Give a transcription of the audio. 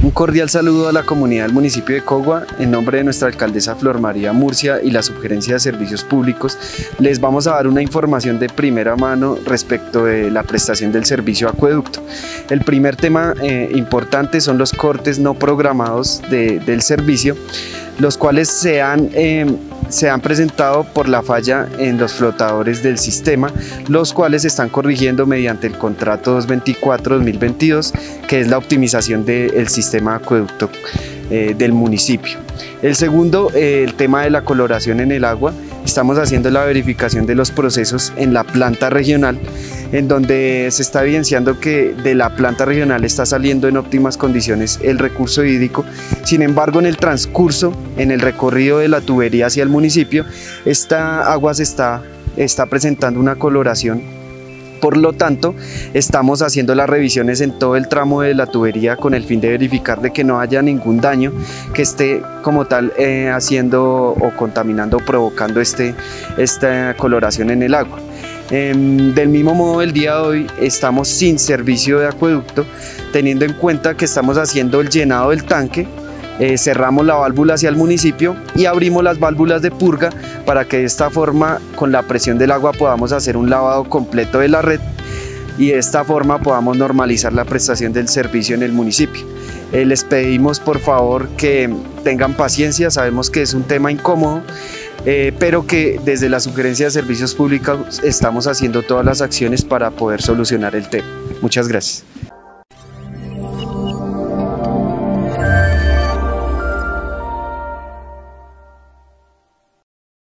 Un cordial saludo a la comunidad del municipio de Cogua. En nombre de nuestra alcaldesa Flor María Murcia y la Subgerencia de Servicios Públicos, les vamos a dar una información de primera mano respecto de la prestación del servicio acueducto. El primer tema eh, importante son los cortes no programados del servicio, los cuales se han eh, se han presentado por la falla en los flotadores del sistema, los cuales se están corrigiendo mediante el contrato 224-2022, que es la optimización del sistema acueducto eh, del municipio. El segundo, eh, el tema de la coloración en el agua. Estamos haciendo la verificación de los procesos en la planta regional en donde se está evidenciando que de la planta regional está saliendo en óptimas condiciones el recurso hídrico. Sin embargo, en el transcurso, en el recorrido de la tubería hacia el municipio, esta agua se está, está presentando una coloración por lo tanto, estamos haciendo las revisiones en todo el tramo de la tubería con el fin de verificar de que no haya ningún daño que esté como tal eh, haciendo o contaminando o provocando este, esta coloración en el agua. Em, del mismo modo, el día de hoy estamos sin servicio de acueducto, teniendo en cuenta que estamos haciendo el llenado del tanque, eh, cerramos la válvula hacia el municipio y abrimos las válvulas de purga para que de esta forma, con la presión del agua, podamos hacer un lavado completo de la red y de esta forma podamos normalizar la prestación del servicio en el municipio. Eh, les pedimos por favor que tengan paciencia, sabemos que es un tema incómodo, eh, pero que desde la sugerencia de servicios públicos estamos haciendo todas las acciones para poder solucionar el tema. Muchas gracias.